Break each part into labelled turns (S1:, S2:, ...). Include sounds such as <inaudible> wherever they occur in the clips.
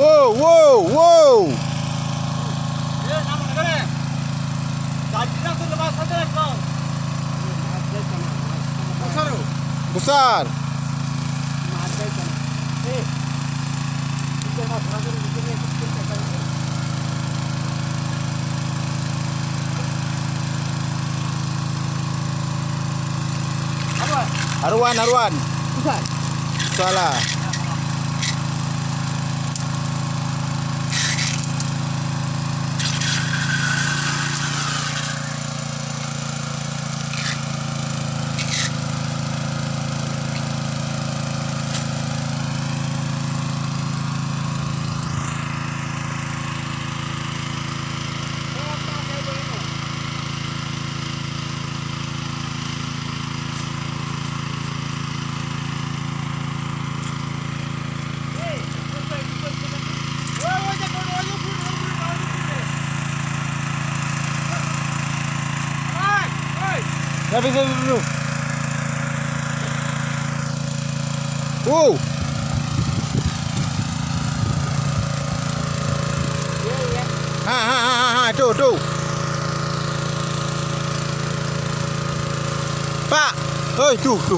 S1: Wow, wow, wow. Besar. Haruan, haruan.
S2: Besar.
S1: Salah. Ya bisa dulu. Wow. Ha ha ha ha ha tu tu. Pak. Oi tu tu.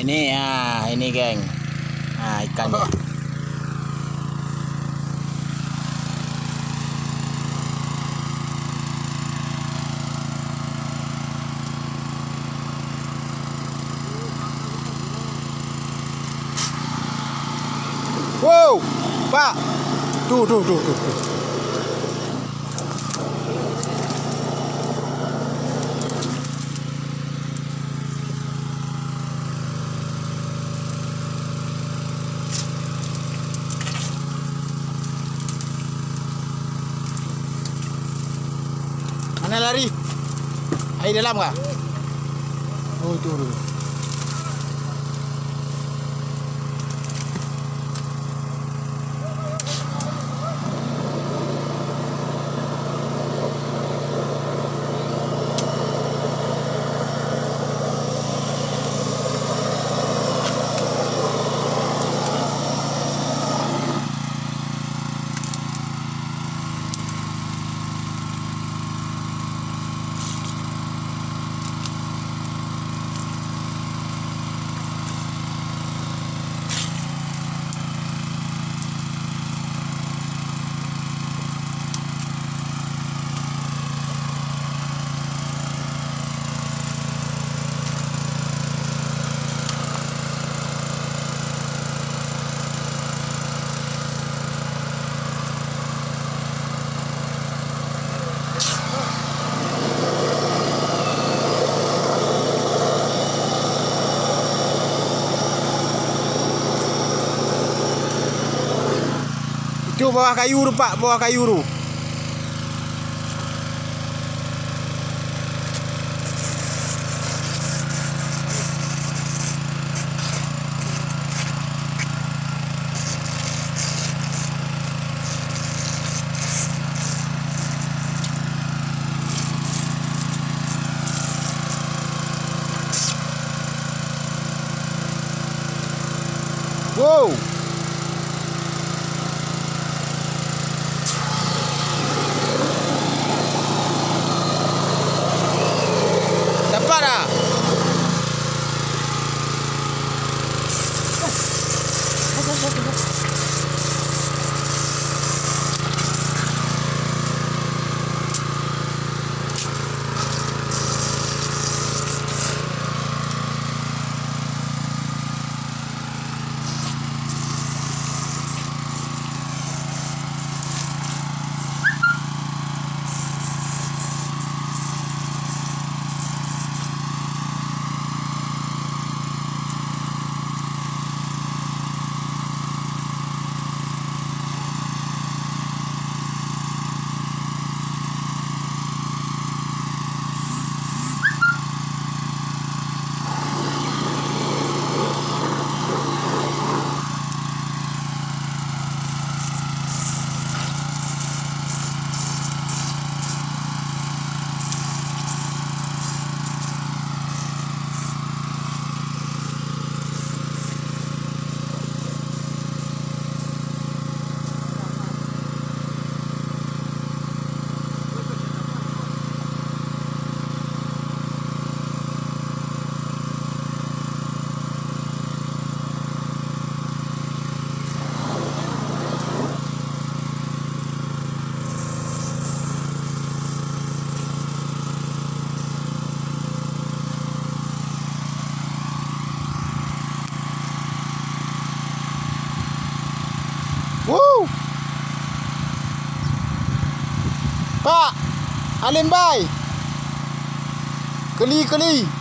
S1: Ini ya, ini geng. Nah, ikannya. Wow, Pak. Tuh, tuh, tuh, tuh. tuh. 15 cả. À? Ôi trời ơi. Itu bawah kayu Pak, bawah kayu Alim Bay. Keli keli.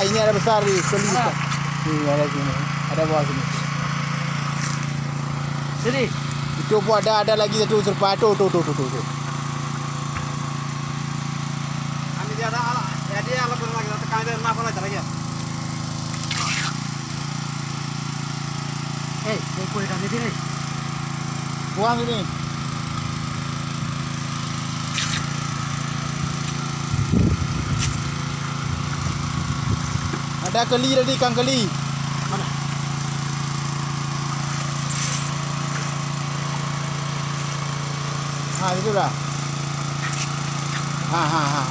S1: Ini ada besar di keli.
S2: Mana?
S1: Ada sini. Ada bawah sini.
S2: Sini.
S1: Itu pun ada ada lagi satu serpa tu tu tu tu tu. tu.
S2: Kami dia ada ala. Ya dia ala pun lagi tekan dia nak apa lagi. Eh, kau kau dah ni ni.
S1: Buang ini. Ada keli tadi kang keli.
S2: Mana?
S1: Ha itu dah. Ha ha ha.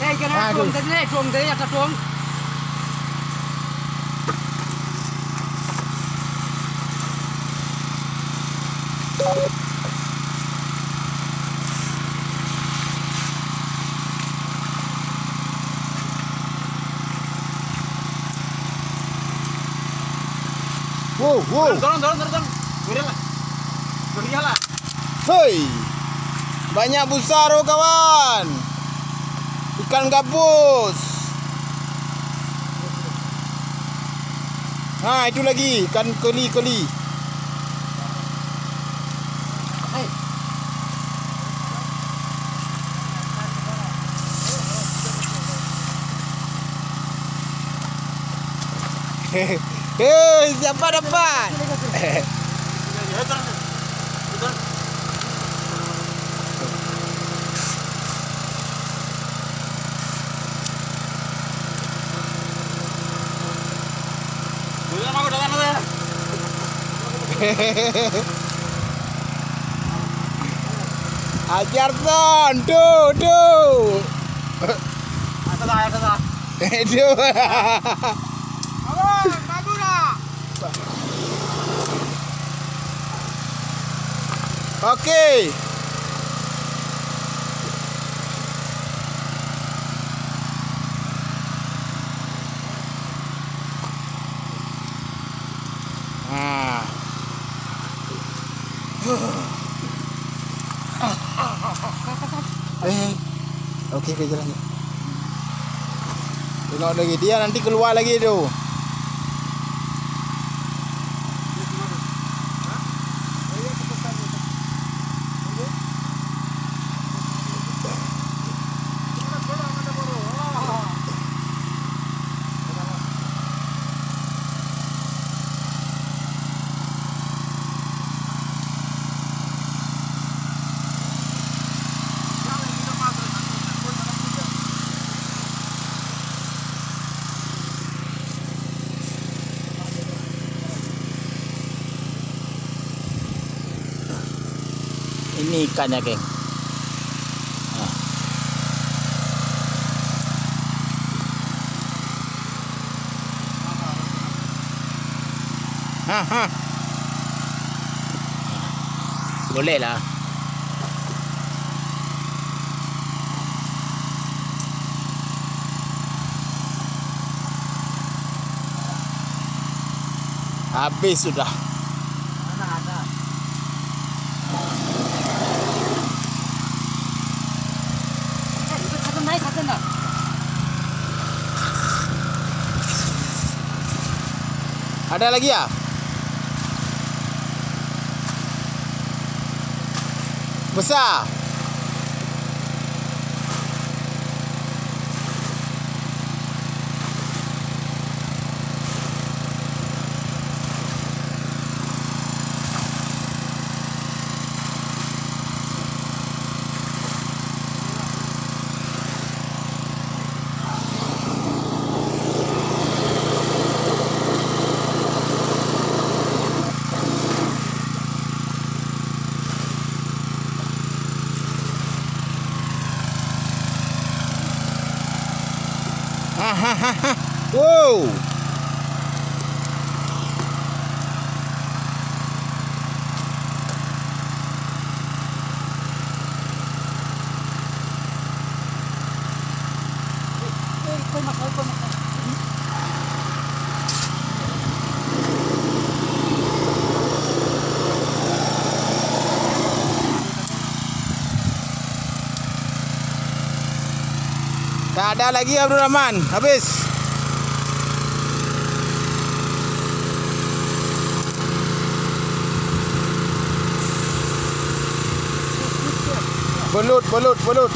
S2: Đây cái
S1: này
S2: chuồng thế này chuồng thế chặt chuồng
S1: Wow, wow.
S2: Dorong, dorong, dorong, dorong. Gurih lah. Gurih lah.
S1: Hei. Banyak besar oh kawan. Ikan gabus. Ha, itu lagi ikan keli-keli.
S2: Hei. <laughs>
S1: Hei, siapa dapat? <laughs> Ajar ton, tu, <laughs> tu. <laughs> Itu. Okey. Ha. Eh. Okey, okey jalan. Tengok lagi dia nanti keluar lagi tu. Ini ikannya, geng. Ha. Ha, ha. Boleh lah. Habis sudah.
S2: Ada
S1: lagi ya? Besar. <laughs> Hahaha. Wow. Tak ada lagi Abdul Rahman. Habis. Belut, belut, belut.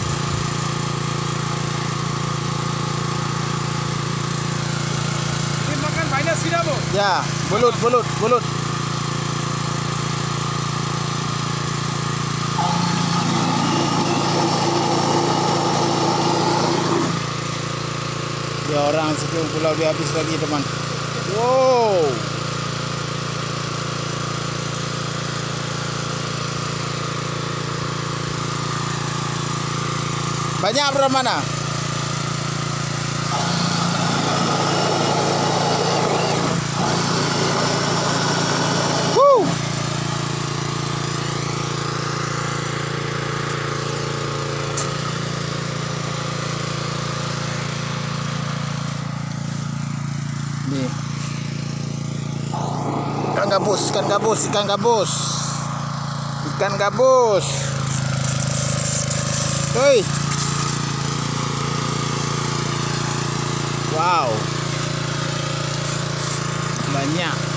S2: Ini makan banyak sudah bu.
S1: Ya, belut, belut, belut. Orang situ pulau dia habis lagi teman. Wow. Banyak berapa mana? Gabus, ikan gabus, ikan gabus. Ikan gabus. Hei. Wow. Banyak.